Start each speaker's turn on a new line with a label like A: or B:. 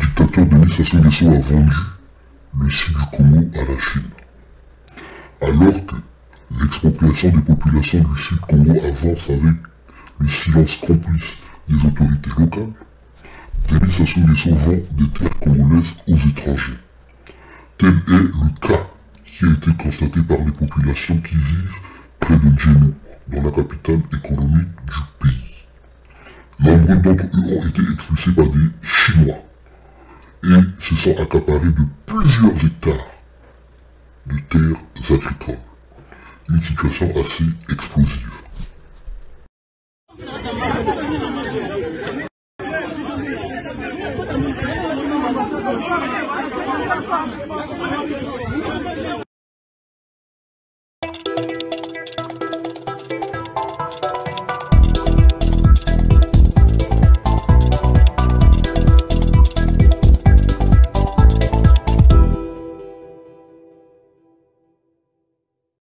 A: dictateur Denis Sassou Nguesso a vendu le sud du Congo à la Chine. Alors que l'expropriation des populations du sud Congo avance avec le silence complice des autorités locales, Denis Sassou Nguesso vend des terres congolaises aux étrangers. Tel est le cas qui a été constaté par les populations qui vivent près de Djeno, dans la capitale économique du pays. Nombreux d'entre eux ont été expulsés par des Chinois et se sont accaparés de plusieurs hectares de terres agricoles. Une situation assez explosive.